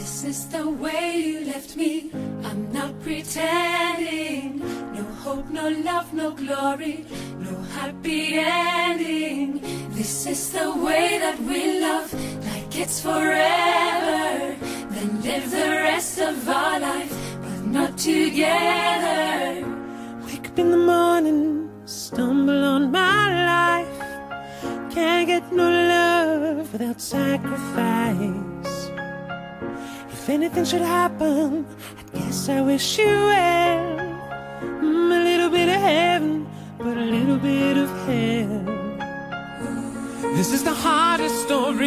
This is the way you left me. I'm not pretending. No hope, no love, no glory, no happy ending. This is the way that we love, like it's forever. Then live the rest of our life, but not together. Wake up in the morning, stumble on my life. Can't get no love without sacrifice. Anything should happen, I guess I wish you well. Mm, a little bit of heaven, but a little bit of hell. This is the hardest story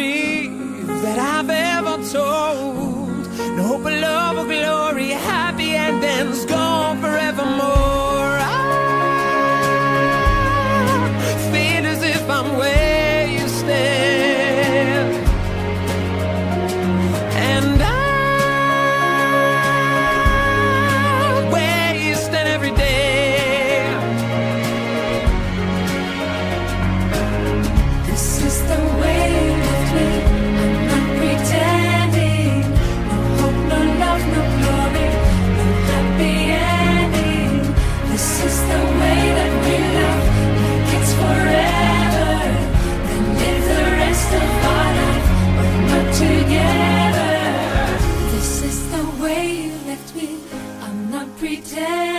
me. I'm not pretending.